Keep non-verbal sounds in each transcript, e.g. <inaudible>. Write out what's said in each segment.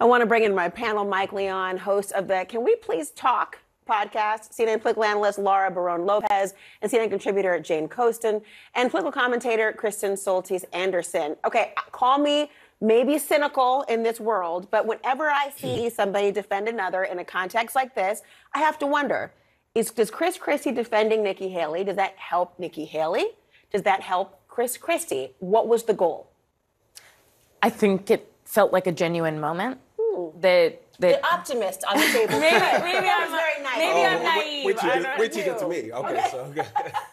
I want to bring in my panel, Mike Leon, host of the Can We Please Talk podcast, CNN political analyst Laura Barron Lopez, and CNN contributor Jane Coaston, and political commentator Kristen Soltis Anderson. Okay, call me maybe cynical in this world, but whenever I see <clears throat> somebody defend another in a context like this, I have to wonder is, does Chris Christie defending Nikki Haley, does that help Nikki Haley? Does that help Chris Christie? What was the goal? I think it felt like a genuine moment. That that The optimist on the table. maybe maybe I'm very nice. maybe Oh, I'm wait- naive. Wait till I you get, don't wait till you get to know. me. Okay, so okay.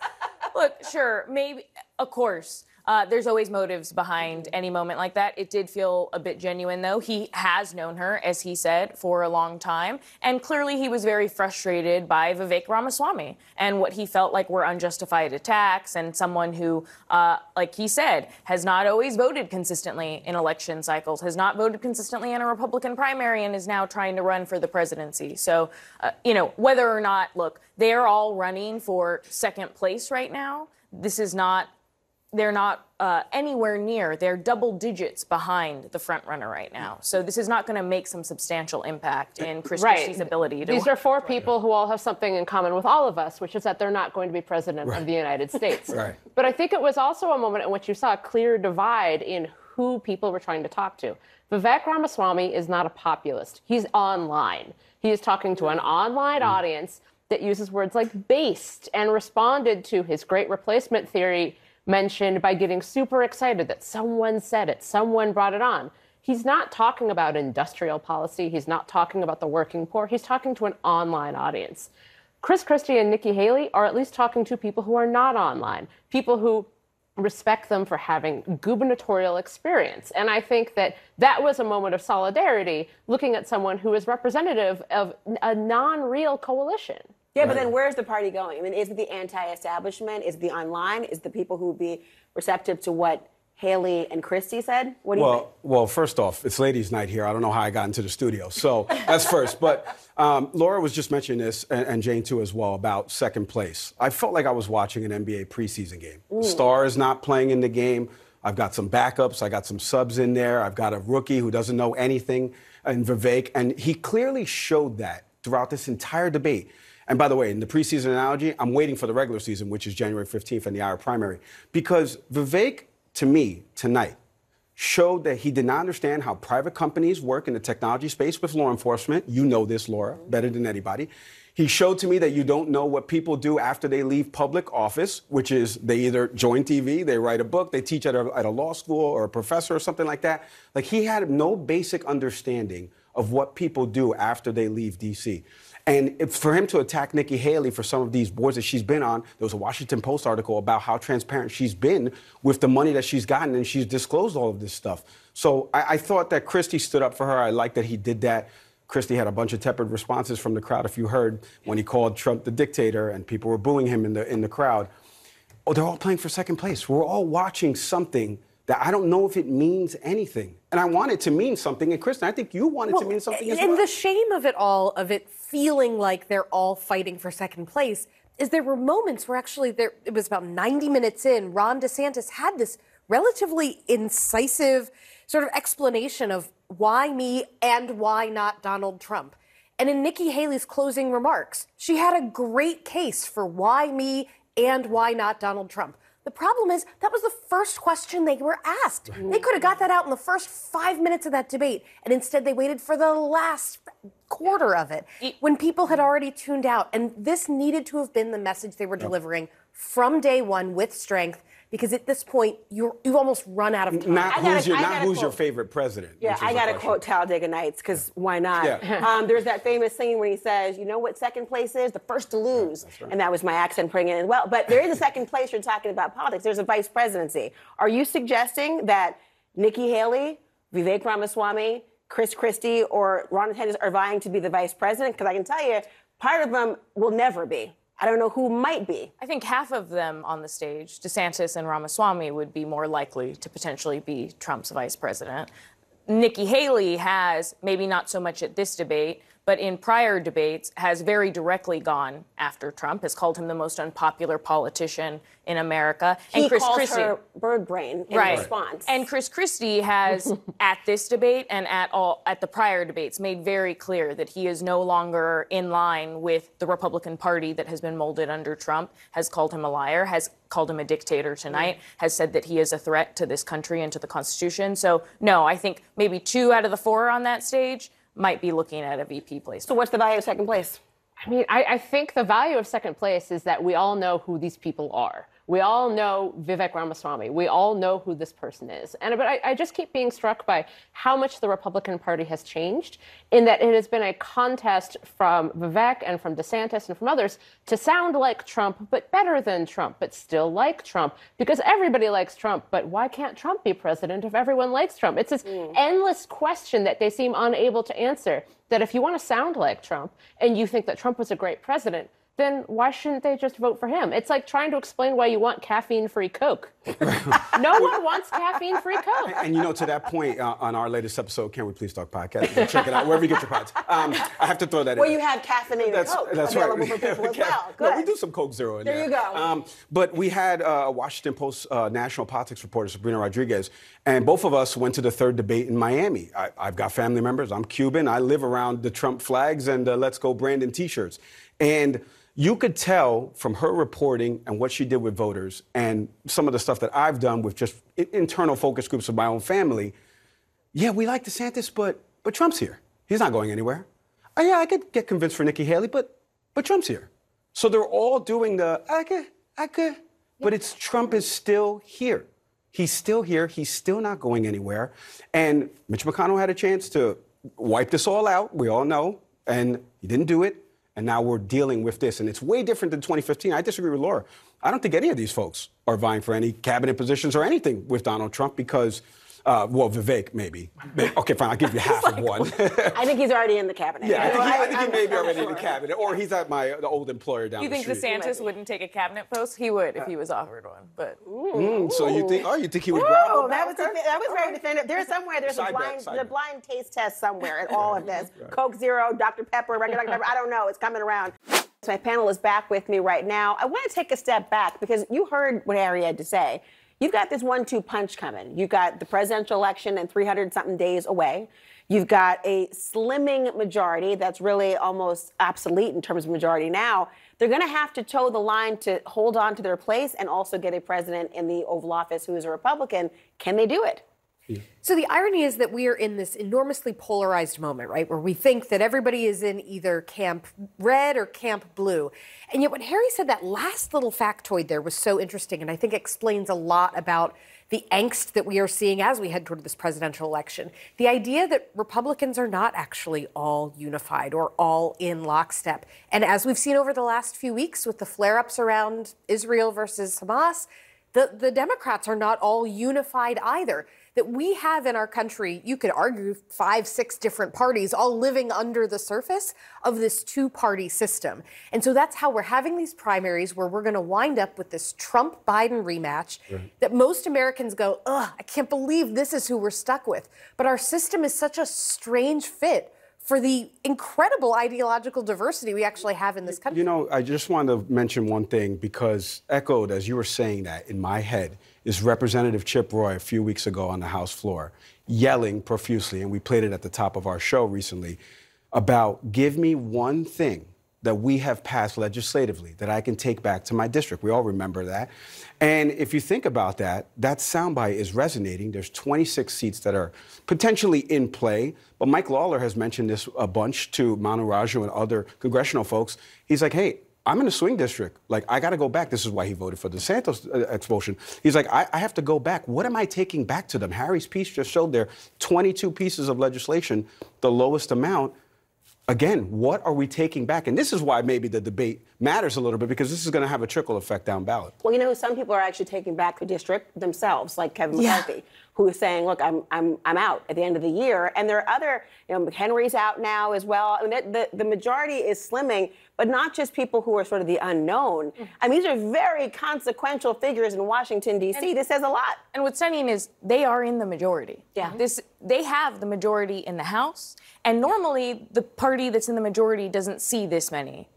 <laughs> Look, sure, maybe, of course. Uh, there's always motives behind any moment like that. It did feel a bit genuine, though. He has known her, as he said, for a long time. And clearly, he was very frustrated by Vivek Ramaswamy and what he felt like were unjustified attacks, and someone who, uh, like he said, has not always voted consistently in election cycles, has not voted consistently in a Republican primary, and is now trying to run for the presidency. So, uh, you know, whether or not, look, they're all running for second place right now. This is not they're not uh, anywhere near. They're double digits behind the front runner right now. So this is not going to make some substantial impact in Chris Right. Christie's ability to. These are four people who all have something in common with all of us, which is that they're not going to be president of the United States. <laughs> Right. But I think it was also a moment in which you saw a clear divide in who people were trying to talk to. Vivek Ramaswamy is not a populist. He's online. He is talking to an online audience that uses words like based and responded to his great replacement theory mentioned by getting super excited that someone said it, someone brought it on. He's not talking about industrial policy. He's not talking about the working poor. He's talking to an online audience. Chris Christie and Nikki Haley are at least talking to people who are not online, people who respect them for having gubernatorial experience. And I think that that was a moment of solidarity looking at someone who is representative of a non real coalition. Yeah, but then where's the party going? I mean, is it the anti-establishment? Is it the online? Is it the people who would be receptive to what Haley and Christie said? What do you think? Well, well, first off, it's ladies' night here. I don't know how I got into the studio, so that's first. But um, Laura was just mentioning this, and, and Jane too as well, about second place. I felt like I was watching an NBA preseason game. Star is not playing in the game. I've got some backups. I got some subs in there. I've got a rookie who doesn't know anything, and Vivek, and he clearly showed that throughout this entire debate. And by the way, in the preseason analogy, I'm waiting for the regular season, which is January 15th and the Iowa primary, because Vivek, to me, tonight, showed that he did not understand how private companies work in the technology space with law enforcement. You know this, Laura, better than anybody. He showed to me that you don't know what people do after they leave public office, which is they either join TV, they write a book, they teach at a, at a law school or a professor or something like that. Like he had no basic understanding of what people do after they leave DC. And if, for him to attack Nikki Haley for some of these boards that she's been on, there was a Washington Post article about how transparent she's been with the money that she's gotten, and she's disclosed all of this stuff. So I, I thought that Christie stood up for her. I like that he did that. Christie had a bunch of tepid responses from the crowd, if you heard, when he called Trump the dictator, and people were booing him in the in the crowd. Oh, they're all playing for second place. We're all watching something that I don't know if it means anything. And I want it to mean something. And Kristen, I think you want it to mean something as and well. the shame of it all, of it feeling like they're all fighting for second place, is there were moments where actually there it was about 90 minutes in, Ron DeSantis had this relatively incisive sort of explanation of why me and why not Donald Trump. And in Nikki Haley's closing remarks, she had a great case for why me and why not Donald Trump. The problem is that was the first question they were asked. They could have got that out in the first five minutes of that debate, and instead they waited for the last quarter of it when people had already tuned out. And this needed to have been the message they were delivering from day one with strength, because at this point you're you've almost run out of time. Not I gotta- who's your, not who's your favorite president. Yeah, I got to quote Talladega Nights because why not? Yeah. <laughs> Um, there's that famous scene when he says, "You know what second place is? The first to lose," and that was my accent putting it in as well. But there is a second place. You're talking about politics. There's a vice presidency. Are you suggesting that Nikki Haley, Vivek Ramaswamy, Chris Christie, or Ron DeSantis are vying to be the vice president? Because I can tell you, part of them will never be. I don't know who might be. I think half of them on the stage, DeSantis and Ramaswamy, would be more likely to potentially be Trump's vice president. Nikki Haley has, maybe not so much at this debate, but in prior debates has very directly gone after Trump, has called him the most unpopular politician in America. He and Chris Christie, her bird brain in right. response. And Chris Christie has, <laughs> at this debate and at all at the prior debates, made very clear that he is no longer in line with the Republican Party that has been molded under Trump. Has called him a liar. Has called him a dictator tonight. Mm. Has said that he is a threat to this country and to the Constitution. So no, I think maybe two out of the four on that stage might be looking at a VP place. so what's the value of second place? I mean, I, I think the value of second place is that we all know who these people are. We all know Vivek Ramaswamy. We all know who this person is. And but I, I just keep being struck by how much the Republican Party has changed in that it has been a contest from Vivek and from DeSantis and from others to sound like Trump, but better than Trump, but still like Trump. Because everybody likes Trump, but why can't Trump be president if everyone likes Trump? It's this mm. endless question that they seem unable to answer. That if you want to sound like Trump and you think that Trump was a great president, then why shouldn't they just vote for him? It's like trying to explain why you want caffeine free Coke. <laughs> no one wants caffeine free Coke. And you know, to that point, uh, on our latest episode, Can We Please Talk podcast, you can check it out wherever you get your pods. Um, I have to throw that Where in. Well, you there. have caffeinated That's, Coke that's available right. for people as <laughs> Yeah. well. No, Good. we do some Coke Zero in There there. you go. Um, but we had uh, Washington Post uh, national politics reporter, Sabrina Rodriguez, and both of us went to the third debate in Miami. I, I've got family members. I'm Cuban. I live around the Trump flags and uh, Let's Go Brandon T-shirts. And you could tell from her reporting and what she did with voters and some of the stuff that I've done with just internal focus groups of my own family. Yeah, we like DeSantis, but but Trump's here. He's not going anywhere. Oh, yeah, I could get convinced for Nikki Haley, but but Trump's here. So they're all doing the I could, I could, but it's Trump is still here. He's still here. He's still not going anywhere. And Mitch McConnell had a chance to wipe this all out. We all know, and he didn't do it. And now we're dealing with this, and it's way different than 2015. I disagree with Laura. I don't think any of these folks are vying for any cabinet positions or anything with Donald Trump because, uh, well, Vivek maybe. Okay, fine. I'll give you <laughs> half of one. <laughs> I think he's already in the cabinet. Yeah, I think, he, I think he may be I'm already in the cabinet, or he's at my the old employer down you the think street. DeSantis wouldn't take a cabinet post? He would if he was offered one. But Mm, so you think? Oh, you think he would Ooh, grab that was Okay. that was very definitive. There's somewhere there's Side a blind side the bet. blind taste test somewhere in all of <laughs> this. Coke Zero, Dr Pepper, regular Dr Pepper. I don't know. It's coming around. So my panel is back with me right now. I want to take a step back because you heard what Harry had to say. You've got this one-two punch coming. You've got the presidential election and 300 something days away. You've got a slimming majority that's really almost obsolete in terms of majority now. They're going to have to toe the line to hold on to their place and also get a president in the Oval Office who is a Republican. Can they do it? So the irony is that we are in this enormously polarized moment, right, where we think that everybody is in either camp red or camp blue. And yet what Harry said, that last little factoid there was so interesting and I think explains a lot about the angst that we are seeing as we head toward this presidential election. The idea that Republicans are not actually all unified or all in lockstep. And as we've seen over the last few weeks with the flare-ups around Israel versus Hamas, the, the Democrats are not all unified either. That we have in our country, you could argue, five, six different parties all living under the surface of this two party system. And so that's how we're having these primaries where we're going to wind up with this Trump Biden rematch that most Americans go, ugh, I can't believe this is who we're stuck with. But our system is such a strange fit for the incredible ideological diversity we actually have in this country. You know, I just wanted to mention one thing because echoed as you were saying that in my head is Representative Chip Roy a few weeks ago on the House floor yelling profusely, and we played it at the top of our show recently, about give me one thing that we have passed legislatively that I can take back to my district. We all remember that. And if you think about that, that soundbite is resonating. There's 26 seats that are potentially in play, but Mike Lawler has mentioned this a bunch to Manu Raju and other congressional folks. He's like, hey, I'm in a swing district. Like, I got to go back. This is why he voted for the Santos uh, expulsion. He's like, I, I have to go back. What am I taking back to them? Harry's piece just showed there 22 pieces of legislation, the lowest amount again, what are we taking back? And this is why maybe the debate matters a little bit because this is going to have a trickle effect down ballot. Well, you know, some people are actually taking back the district themselves, like Kevin Yeah. McCarthy, who is saying, "Look, I'm I'm I'm out at the end of the year." And there are other, you know, McHenry's out now as well. I mean, the the, the majority is slimming, but not just people who are sort of the unknown. I mean, these are very consequential figures in Washington D.C. this says a lot. And what's stunning is they are in the majority. Yeah. This they have the majority in the House, and normally the party that's in the majority doesn't see this many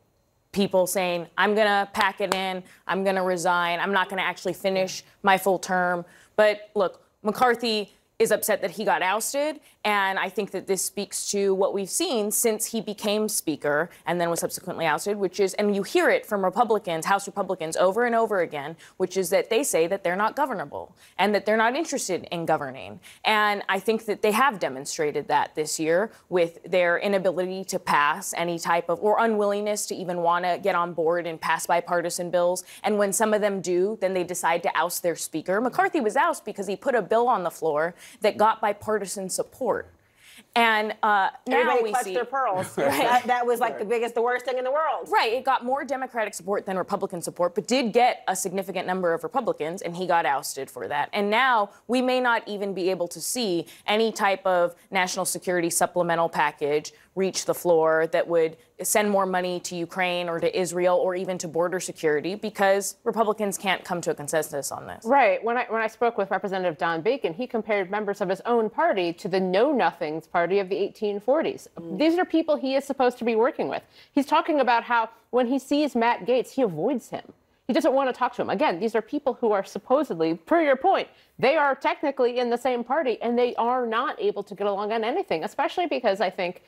people saying, "I'm gonna pack it in. I'm gonna resign. I'm not gonna actually finish my full term." But look, McCarthy is upset that he got ousted, and I think that this speaks to what we've seen since he became Speaker and then was subsequently ousted, which is, and you hear it from Republicans, House Republicans, over and over again, which is that they say that they're not governable and that they're not interested in governing. And I think that they have demonstrated that this year with their inability to pass any type of, or unwillingness to even want to get on board and pass bipartisan bills. And when some of them do, then they decide to oust their Speaker. McCarthy was ousted because he put a bill on the floor that got bipartisan support. And uh, now Everybody we clutched see their pearls. <laughs> that, that was like the biggest, the worst thing in the world. Right, it got more Democratic support than Republican support, but did get a significant number of Republicans, and he got ousted for that. And now we may not even be able to see any type of national security supplemental package reach the floor that would send more money to Ukraine or to Israel or even to border security because Republicans can't come to a consensus on this. Right. When I when I spoke with Representative Don Bacon, he compared members of his own party to the Know Nothings party of the 1840s. Mm. These are people he is supposed to be working with. He's talking about how when he sees Matt Gaetz, he avoids him. He doesn't want to talk to him. Again, these are people who are supposedly, per your point, they are technically in the same party and they are not able to get along on anything, especially because I think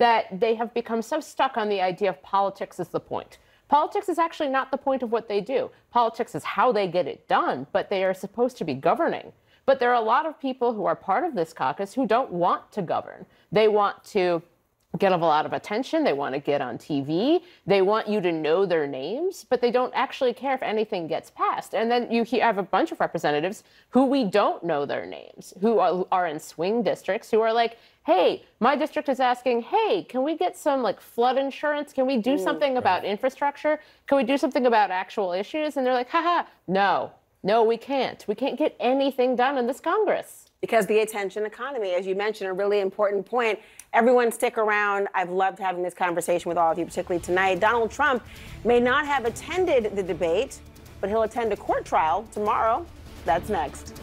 that they have become so stuck on the idea of politics is the point. Politics is actually not the point of what they do. Politics is how they get it done, but they are supposed to be governing. But there are a lot of people who are part of this caucus who don't want to govern. They want to get a lot of attention. They want to get on TV. They want you to know their names, but they don't actually care if anything gets passed. And then you have a bunch of representatives who we don't know their names, who are, are in swing districts, who are like, hey, my district is asking, hey, can we get some like flood insurance? Can we do something about infrastructure? Can we do something about actual issues? And they're like, haha, no, no, we can't. We can't get anything done in this Congress. because the attention economy, as you mentioned, a really important point. Everyone stick around. I've loved having this conversation with all of you, particularly tonight. Donald Trump may not have attended the debate, but he'll attend a court trial tomorrow. That's next.